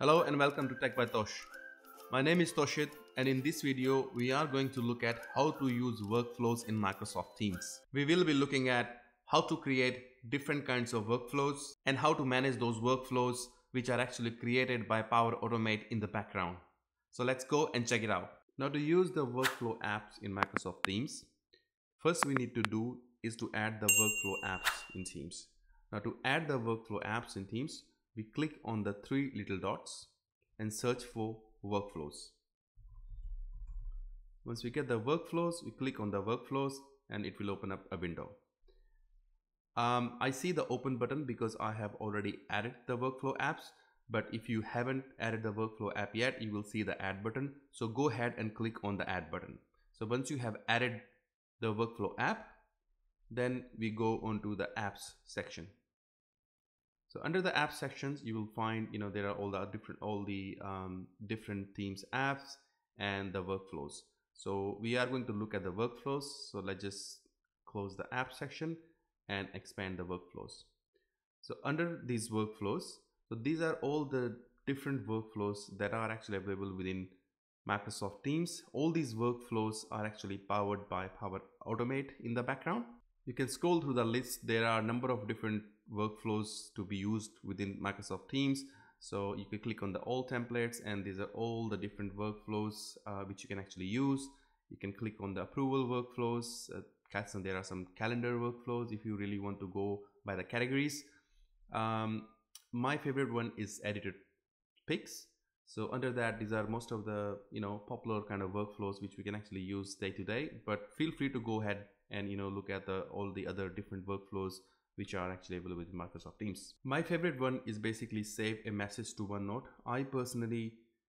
Hello and welcome to Tech by Tosh. My name is Toshit and in this video we are going to look at how to use workflows in Microsoft Teams. We will be looking at how to create different kinds of workflows and how to manage those workflows which are actually created by Power Automate in the background. So let's go and check it out. Now to use the workflow apps in Microsoft Teams, first we need to do is to add the workflow apps in Teams. Now to add the workflow apps in Teams, we click on the three little dots and search for workflows. Once we get the workflows, we click on the workflows and it will open up a window. Um, I see the open button because I have already added the workflow apps. But if you haven't added the workflow app yet, you will see the add button. So go ahead and click on the add button. So once you have added the workflow app, then we go on to the apps section so under the app sections you will find you know there are all the different all the um, different Teams apps and the workflows so we are going to look at the workflows so let's just close the app section and expand the workflows so under these workflows so these are all the different workflows that are actually available within Microsoft Teams. All these workflows are actually powered by Power Automate in the background. You can scroll through the list. There are a number of different workflows to be used within Microsoft Teams. So you can click on the all templates and these are all the different workflows uh, which you can actually use. You can click on the approval workflows. Uh, there are some calendar workflows if you really want to go by the categories. Um, my favorite one is editor picks. So under that, these are most of the you know popular kind of workflows which we can actually use day to day. But feel free to go ahead and you know look at the all the other different workflows which are actually available with Microsoft Teams. My favorite one is basically save a message to OneNote. I personally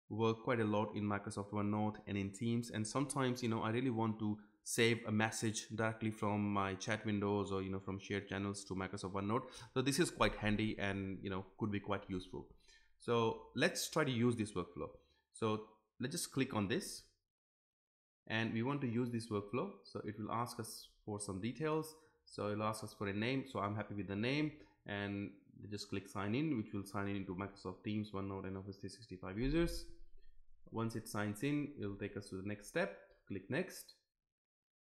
work quite a lot in Microsoft OneNote and in Teams and sometimes you know I really want to save a message directly from my chat windows or you know from shared channels to Microsoft OneNote. So this is quite handy and you know could be quite useful. So let's try to use this workflow. So let's just click on this and we want to use this workflow. So it will ask us for some details. So it'll ask us for a name so i'm happy with the name. And just click sign in which will sign in into microsoft teams onenote and office 365 users. Once it signs in it will take us to the next step. Click next.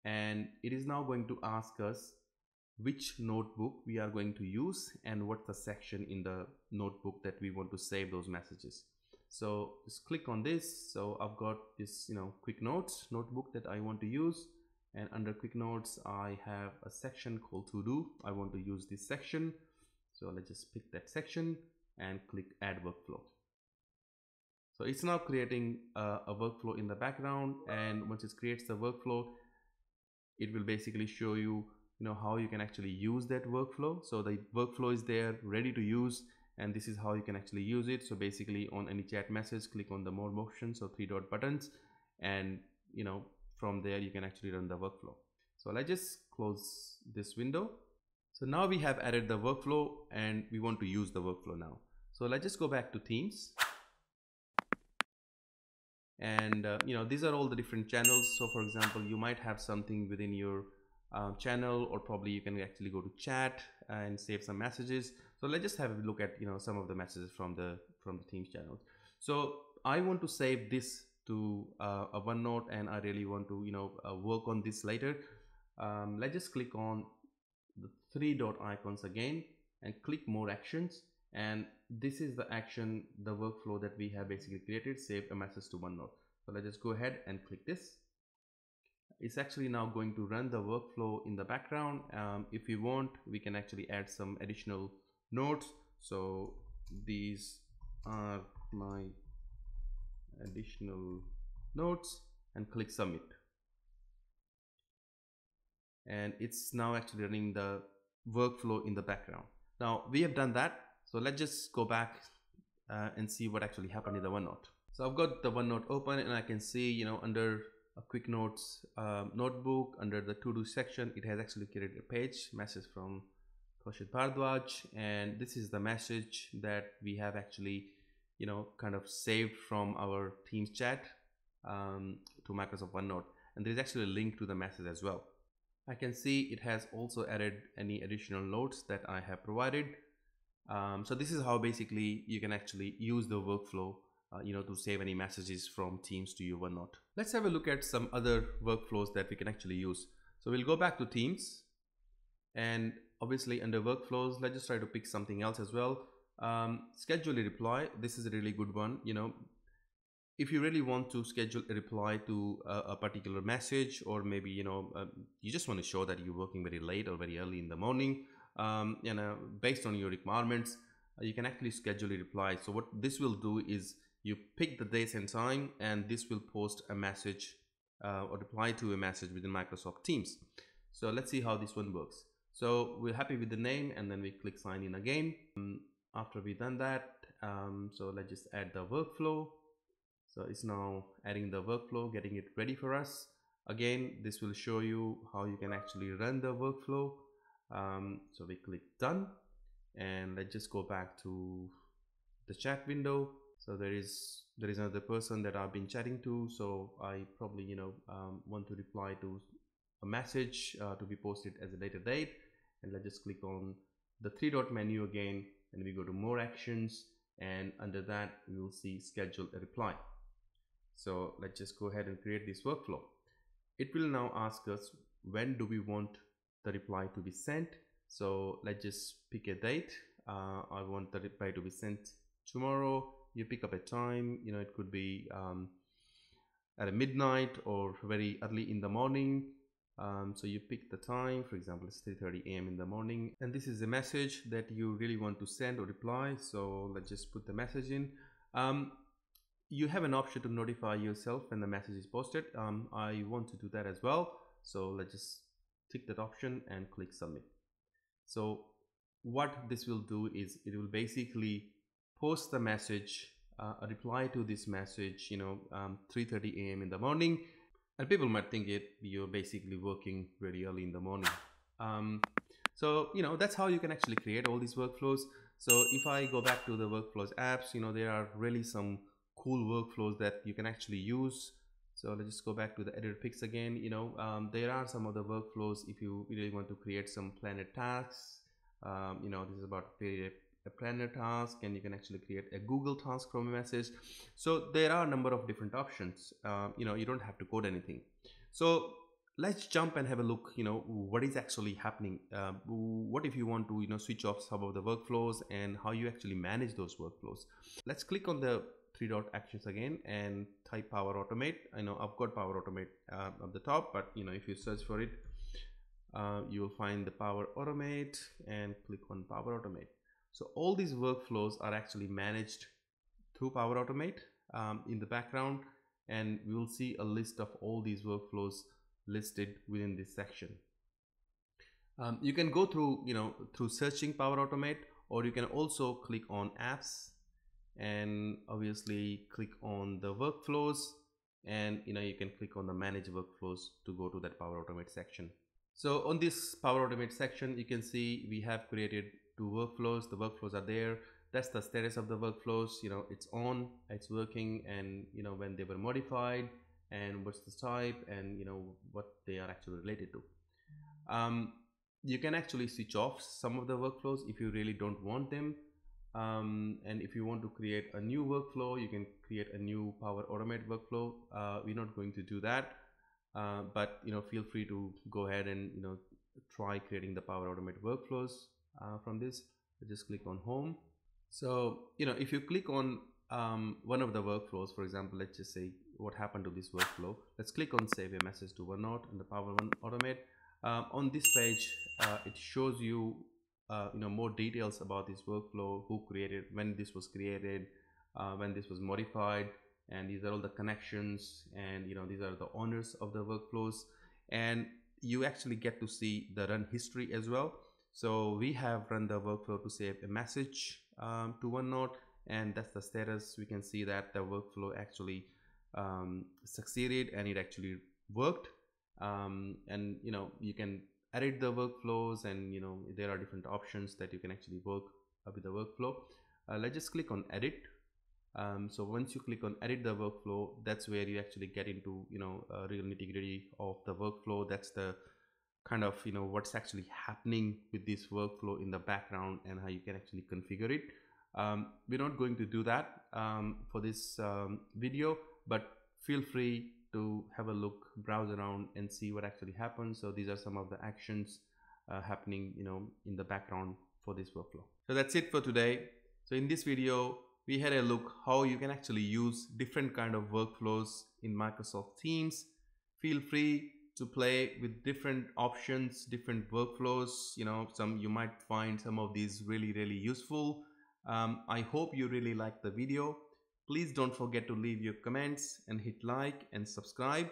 And it is now going to ask us which notebook we are going to use and what's the section in the notebook that we want to save those messages so just click on this. So i've got this you know quick notes notebook that i want to use. And under quick notes I have a section called to do I want to use this section. So let's just pick that section and click add workflow. So it's now creating a, a workflow in the background. And once it creates the workflow it will basically show you you know how you can actually use that workflow. So the workflow is there ready to use and this is how you can actually use it. So basically on any chat message click on the more motions or three dot buttons and you know from there you can actually run the workflow. So let's just close this window. So now we have added the workflow and we want to use the workflow now. So let's just go back to Teams and uh, you know these are all the different channels. So for example you might have something within your uh, channel or probably you can actually go to chat and save some messages. So let's just have a look at you know some of the messages from the from the teams channels. So i want to save this to uh, a OneNote and I really want to you know uh, work on this later. Um, let's just click on the three dot icons again and click more actions. And this is the action the workflow that we have basically created save a message to OneNote. So let's just go ahead and click this it's actually now going to run the workflow in the background. Um, if we want we can actually add some additional notes so these are my additional notes and click submit. And it's now actually running the workflow in the background. Now we have done that. So let's just go back uh, and see what actually happened in the OneNote. So I've got the OneNote open and I can see you know under a quick notes uh, notebook under the to-do section it has actually created a page message from Toshit Bhardwaj and this is the message that we have actually you know kind of saved from our teams chat um, to Microsoft OneNote. And there's actually a link to the message as well. I can see it has also added any additional notes that I have provided. Um, so this is how basically you can actually use the workflow uh, you know to save any messages from teams to OneNote. let's have a look at some other workflows that we can actually use. So we'll go back to teams. And obviously under workflows let's just try to pick something else as well. Um, schedule a reply. This is a really good one you know. If you really want to schedule a reply to a, a particular message or maybe you know uh, you just want to show that you're working very late or very early in the morning um, you know based on your requirements uh, you can actually schedule a reply. So what this will do is you pick the dates and time and this will post a message uh, or reply to a message within Microsoft Teams. So let's see how this one works. So we're happy with the name and then we click sign in again. Um, after we've done that um, so let's just add the workflow. So it's now adding the workflow getting it ready for us. Again this will show you how you can actually run the workflow. Um, so we click done and let's just go back to the chat window so there is there is another person that I've been chatting to so I probably you know um, want to reply to a message uh, to be posted as a later date and let's just click on the three dot menu again and we go to more actions and under that we will see schedule a reply so let's just go ahead and create this workflow. It will now ask us when do we want the reply to be sent. So let's just pick a date. Uh, I want the reply to be sent tomorrow. You pick up a time, you know, it could be um, at a midnight or very early in the morning. Um, so you pick the time, for example, it's 3.30 a.m. in the morning. And this is a message that you really want to send or reply. So let's just put the message in. Um, you have an option to notify yourself when the message is posted um, I want to do that as well so let's just tick that option and click submit so what this will do is it will basically post the message uh, a reply to this message you know um, 3:30 a.m. in the morning and people might think it you're basically working very early in the morning. Um, so you know that's how you can actually create all these workflows. So if I go back to the workflows apps you know there are really some cool workflows that you can actually use. So let's just go back to the editor picks again you know um, there are some other workflows if you really want to create some planner tasks. Um, you know this is about a planner task and you can actually create a google task from a message. So there are a number of different options. Uh, you know you don't have to code anything. So let's jump and have a look you know what is actually happening. Uh, what if you want to you know switch off some of the workflows and how you actually manage those workflows? Let's click on the three dot actions again and type power automate. I know i've got power automate uh, at the top but you know if you search for it uh, you will find the power automate and click on power automate so all these workflows are actually managed through power automate um, in the background and we will see a list of all these workflows listed within this section. Um, you can go through you know through searching power automate or you can also click on apps and obviously click on the workflows and you know you can click on the manage workflows to go to that power automate section. So on this power automate section you can see we have created two workflows the workflows are there. That's the status of the workflows you know it's on it's working and you know when they were modified and what's the type and you know what they are actually related to. Um, you can actually switch off some of the workflows if you really don't want them. Um, and if you want to create a new workflow you can create a new power automate workflow. Uh, we're not going to do that. Uh, but you know feel free to go ahead and you know try creating the power automate workflows uh, from this just click on home. So you know if you click on um, one of the workflows for example let's just say what happened to this workflow let's click on save a message to OneNote and the power one automate. Um, on this page uh, it shows you uh, you know more details about this workflow who created when this was created uh, when this was modified and these are all the connections and you know these are the owners of the workflows. And you actually get to see the run history as well so we have run the workflow to save a message um, to OneNote and that's the status. We can see that the workflow actually um, succeeded and it actually worked. Um, and you know you can edit the workflows and you know there are different options that you can actually work with the workflow. Uh, let's just click on edit. Um, so once you click on edit the workflow that's where you actually get into you know uh, real nitty gritty of the workflow. That's the kind of you know what's actually happening with this workflow in the background and how you can actually configure it. Um, we're not going to do that um, for this um, video but feel free to have a look browse around and see what actually happens. So these are some of the actions uh, happening you know in the background for this workflow. So that's it for today. So in this video we had a look how you can actually use different kind of workflows in Microsoft Teams. Feel free to play with different options different workflows you know some you might find some of these really really useful. Um, I hope you really like the video. Please don't forget to leave your comments and hit like and subscribe